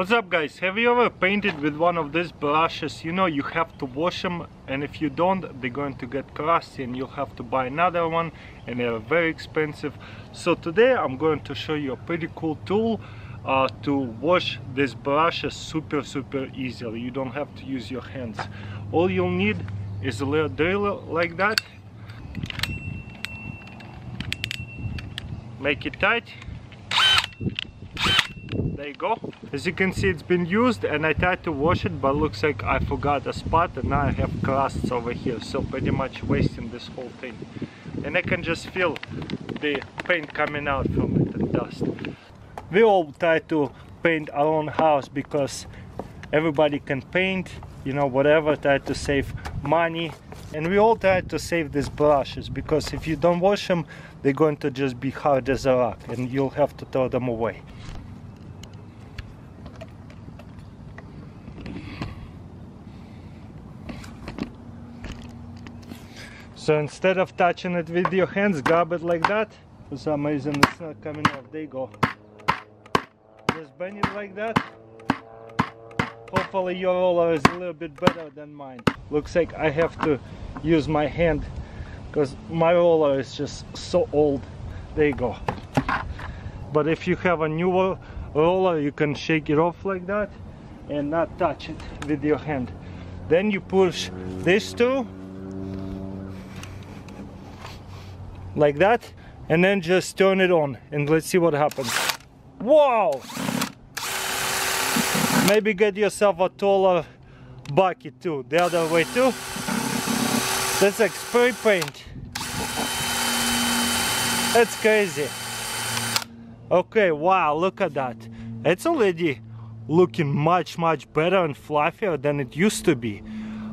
What's up guys, have you ever painted with one of these brushes? You know you have to wash them and if you don't they're going to get crusty and you'll have to buy another one and they're very expensive. So today I'm going to show you a pretty cool tool uh, to wash these brushes super super easily. You don't have to use your hands. All you'll need is a little drill like that. Make it tight there you go. As you can see it's been used and I tried to wash it but looks like I forgot a spot and now I have crusts over here. So pretty much wasting this whole thing. And I can just feel the paint coming out from it and dust. We all try to paint our own house because everybody can paint you know whatever try to save money. And we all try to save these brushes because if you don't wash them they're going to just be hard as a rock and you'll have to throw them away So instead of touching it with your hands, grab it like that. For some reason it's not coming off. There you go. Just bend it like that. Hopefully your roller is a little bit better than mine. Looks like I have to use my hand because my roller is just so old. There you go. But if you have a newer roller, you can shake it off like that and not touch it with your hand. Then you push this two like that and then just turn it on and let's see what happens. Wow! Maybe get yourself a taller bucket too the other way too. That's like spray paint. That's crazy. Okay wow look at that. It's already looking much much better and fluffier than it used to be.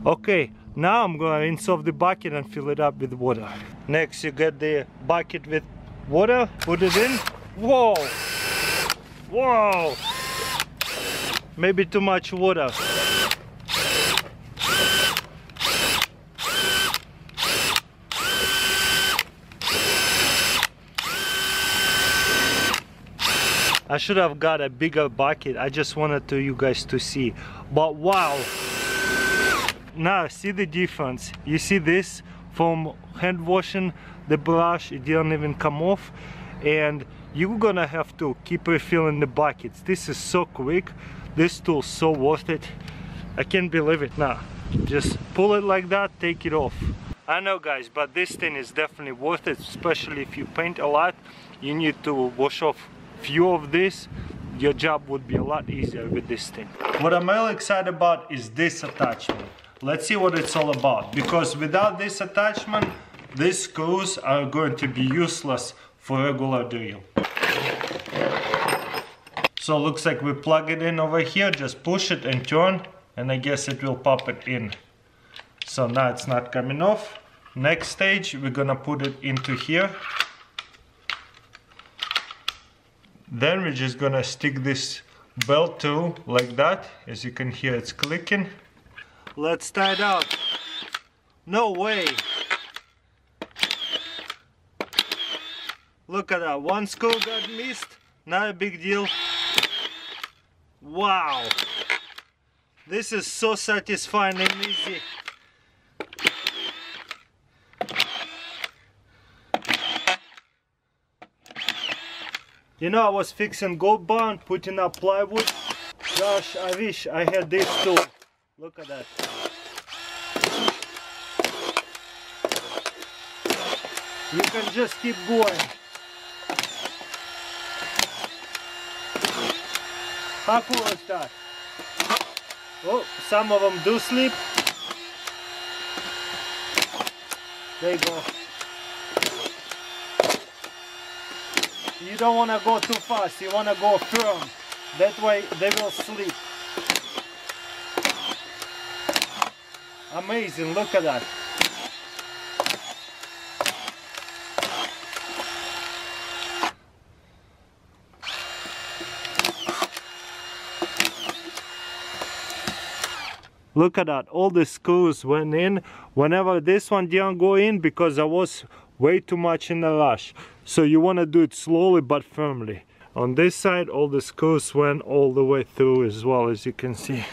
Okay now I'm gonna rinse off the bucket and fill it up with water. Next you get the bucket with water, put it in. Whoa! Whoa! Maybe too much water. I should have got a bigger bucket. I just wanted to you guys to see. But wow, now see the difference. You see this from hand washing the brush it didn't even come off. And you're gonna have to keep refilling the buckets. This is so quick. This tool so worth it. I can't believe it. Now just pull it like that take it off. I know guys but this thing is definitely worth it especially if you paint a lot. You need to wash off few of this. Your job would be a lot easier with this thing. What I'm really excited about is this attachment let's see what it's all about. Because without this attachment these screws are going to be useless for regular drill. So looks like we plug it in over here just push it and turn and I guess it will pop it in. So now it's not coming off. Next stage we're gonna put it into here. Then we're just gonna stick this belt to like that. As you can hear it's clicking Let's tie it out. No way. Look at that, one screw got missed, not a big deal. Wow. This is so satisfying and easy. You know, I was fixing gold barn, putting up plywood. Gosh, I wish I had this tool. Look at that. You can just keep going. How cool is that? Oh, some of them do sleep. There you go. You don't want to go too fast, you want to go firm. That way they will sleep. Amazing, look at that. Look at that, all the screws went in. Whenever this one didn't go in because I was way too much in a rush. So you want to do it slowly but firmly. On this side, all the screws went all the way through as well, as you can see.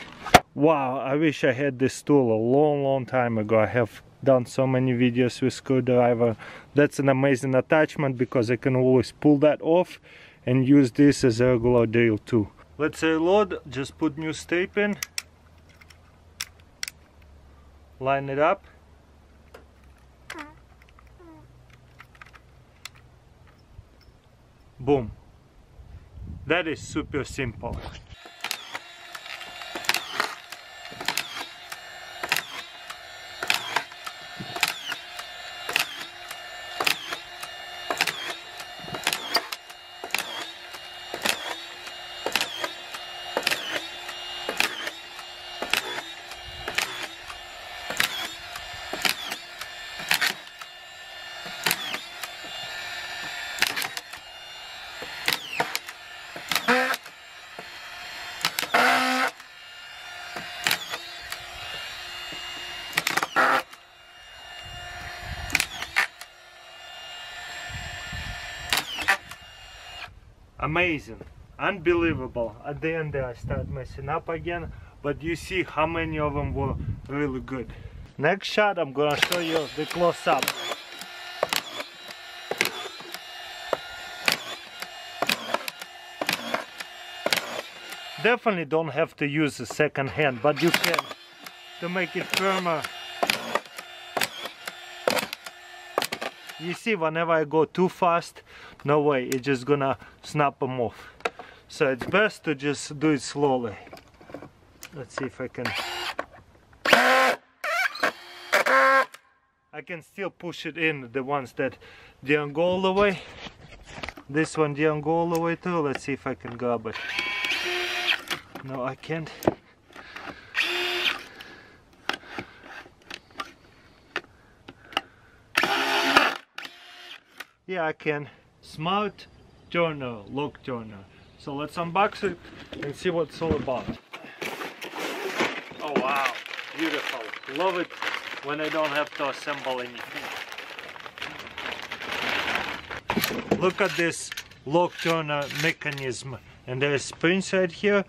Wow, I wish I had this tool a long, long time ago. I have done so many videos with screwdriver. That's an amazing attachment because I can always pull that off and use this as a regular drill too. Let's say load, just put new tape in. Line it up. Boom. That is super simple. Amazing. Unbelievable. At the end I start messing up again but you see how many of them were really good. Next shot I'm gonna show you the close-up. Definitely don't have to use a second hand but you can to make it firmer you see whenever I go too fast no way it's just gonna snap them off. So it's best to just do it slowly. Let's see if I can. I can still push it in the ones that didn't go all the way. This one didn't go all the way too. Let's see if I can grab it. No I can't I can smart turner log turner so let's unbox it and see what it's all about. Oh wow. Beautiful. Love it when I don't have to assemble anything. Look at this log turner mechanism. And there's springs right here.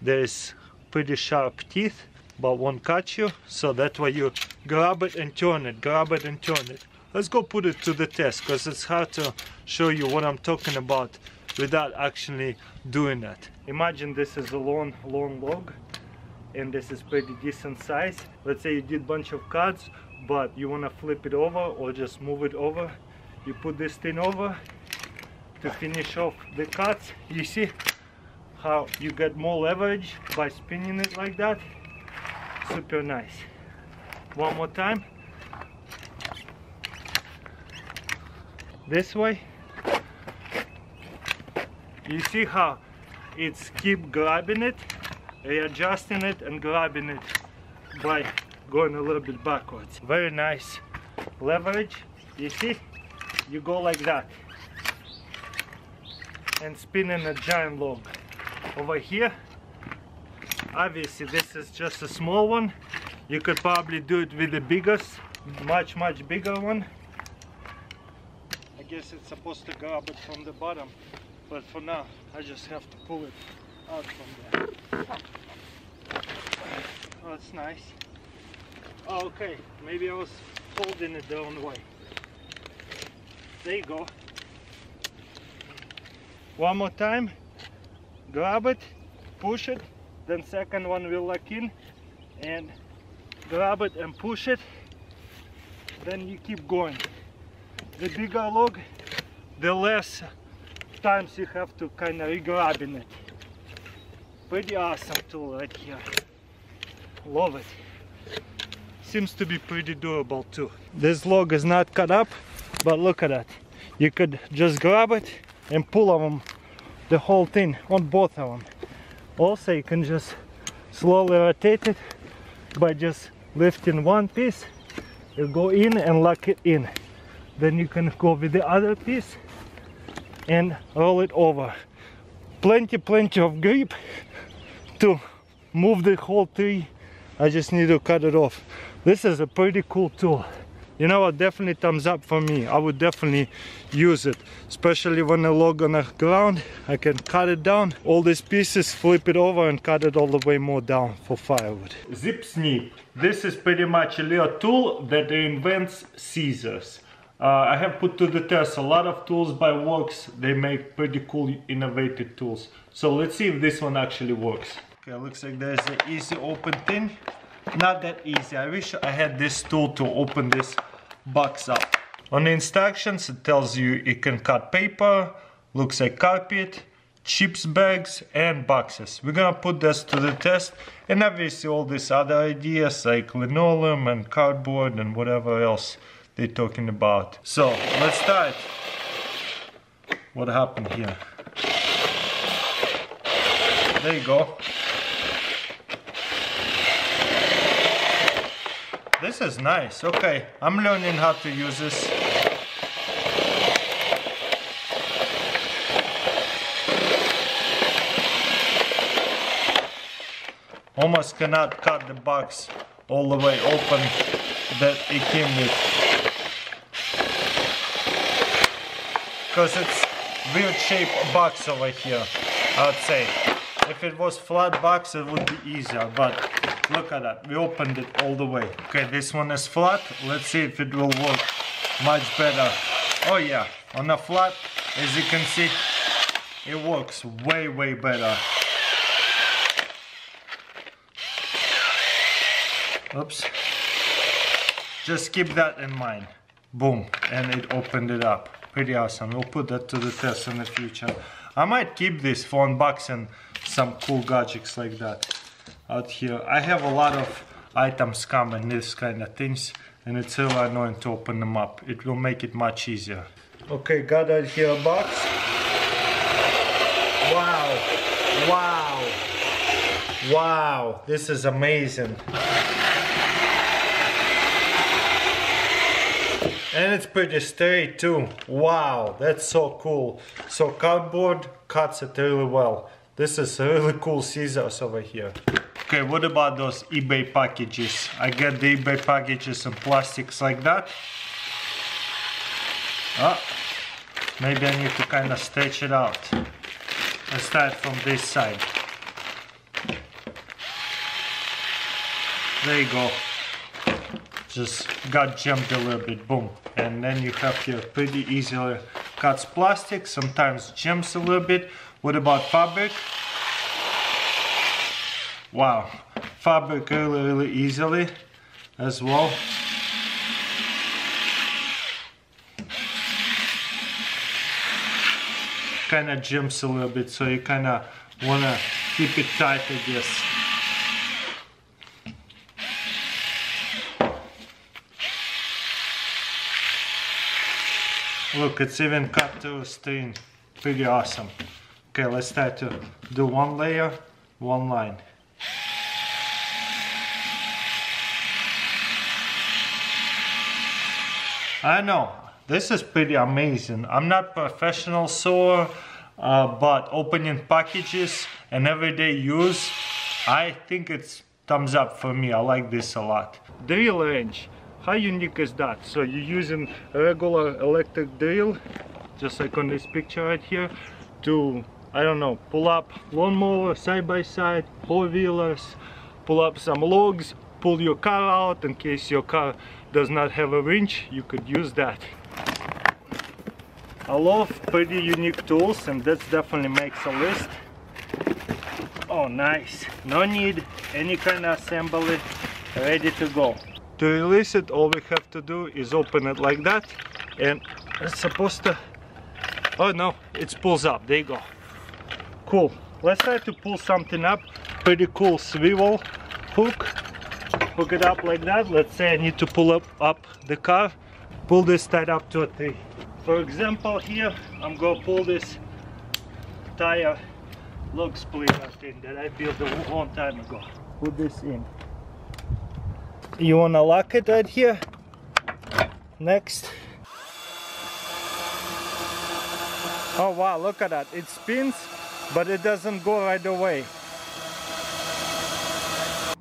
There's pretty sharp teeth but won't cut you. So that way you grab it and turn it grab it and turn it let's go put it to the test because it's hard to show you what I'm talking about without actually doing that. Imagine this is a long, long log and this is pretty decent size. Let's say you did bunch of cuts, but you want to flip it over or just move it over. You put this thing over to finish off the cuts. You see how you get more leverage by spinning it like that? Super nice. One more time. This way. You see how it's keep grabbing it readjusting it and grabbing it by going a little bit backwards. Very nice leverage. You see? You go like that. And spinning a giant log. Over here obviously this is just a small one. You could probably do it with the biggest much much bigger one guess it's supposed to go up it from the bottom but for now I just have to pull it out from there. Oh that's nice. Oh, okay maybe I was holding it the wrong way. There you go. One more time. Grab it push it then second one will lock in and grab it and push it. Then you keep going the bigger log, the less times you have to kind of grab in it. Pretty awesome tool right here. Love it. Seems to be pretty durable too. This log is not cut up, but look at that. You could just grab it and pull them the whole thing on both of them. Also, you can just slowly rotate it by just lifting one piece. You go in and lock it in then you can go with the other piece and roll it over. Plenty plenty of grip to move the whole tree. I just need to cut it off. This is a pretty cool tool. You know what? Definitely thumbs up for me. I would definitely use it especially when i log on the ground. I can cut it down. All these pieces flip it over and cut it all the way more down for firewood. ZipSnip this is pretty much a little tool that invents scissors Uh, I have put to the test a lot of tools by Worx. They make pretty cool innovative tools. So let's see if this one actually works. Okay, looks like there's an easy open thing not that easy. I wish I had this tool to open this box up. On the instructions it tells you it can cut paper, looks like carpet, chips bags and boxes. We're gonna put this to the test and obviously all these other ideas like linoleum and cardboard and whatever else they're talking about. So let's start. What happened here? There you go. This is nice. Okay, I'm learning how to use this. Almost cannot cut the box all the way open that it came with. Because it's weird shape box over here, I would say. If it was flat box it would be easier, but Look at that, we opened it all the way. Okay, this one is flat. Let's see if it will work much better. Oh yeah, on a flat, as you can see, it works way, way better. Oops. Just keep that in mind. Boom, and it opened it up. Pretty awesome. We'll put that to the test in the future. I might keep this for unboxing some cool gadgets like that out here. I have a lot of items coming, this kind of things, and it's really annoying to open them up. It will make it much easier. Okay, got out here a box. Wow, wow, wow, this is amazing. And it's pretty straight too. Wow, that's so cool. So cardboard cuts it really well. This is really cool scissors over here. Okay, what about those eBay packages? I get the eBay packages in plastics like that. Oh, maybe I need to kind of stretch it out. Let's start from this side. There you go. Just got jammed a little bit, boom. And then you have here pretty easily cuts plastic, sometimes jams a little bit. What about fabric? Wow, fabric really, really easily as well. Kind of jumps a little bit, so you kind of want to keep it tight, I guess. Look, it's even cut to a stain. Pretty awesome. Okay, let's try to do one layer, one line. I know, this is pretty amazing. I'm not professional sewer, uh, but opening packages and everyday use, I think it's thumbs up for me. I like this a lot. Drill range, how unique is that? So you're using a regular electric drill, just like on this picture right here, to, I don't know, pull up lawnmower side by side, four-wheelers, pull up some logs, pull your car out in case your car does not have a winch you could use that. A lot of pretty unique tools and that definitely makes a list. Oh nice. No need any kind of assembly ready to go to release it all we have to do is open it like that and it's supposed to oh no it pulls up there you go. Cool. Let's try to pull something up pretty cool swivel hook. Hook it up like that. Let's say I need to pull up up the car. Pull this tied up to a tree for example here I'm gonna pull this tire lug splitter thing that I built a long time ago. Put this in you wanna lock it right here? Next. Oh wow look at that. It spins but it doesn't go right away.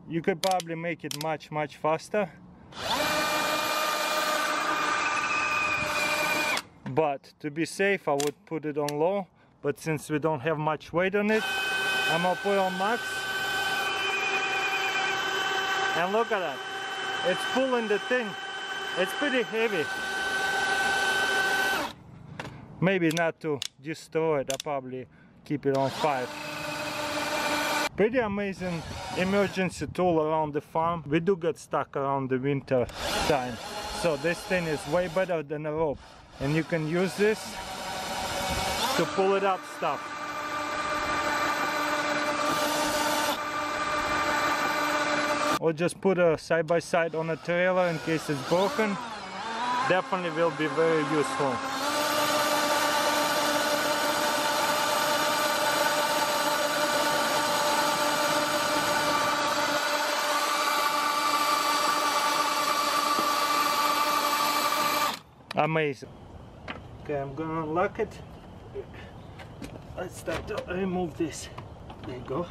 You could probably make it much much faster. But to be safe I would put it on low. But since we don't have much weight on it I'm gonna put on max. And look at that it's pulling the thing. It's pretty heavy. Maybe not to destroy it I probably keep it on 5 pretty amazing emergency tool around the farm. We do get stuck around the winter time. So this thing is way better than a rope. And you can use this to pull it up stuff or just put a side by side on a trailer in case it's broken. Definitely will be very useful. Amazing. Okay i'm gonna unlock it. Let's start to remove this. There you go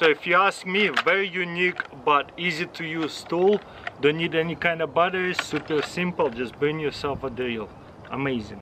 So if you ask me, very unique but easy to use tool. Don't need any kind of batteries, super simple, just bring yourself a drill. Amazing.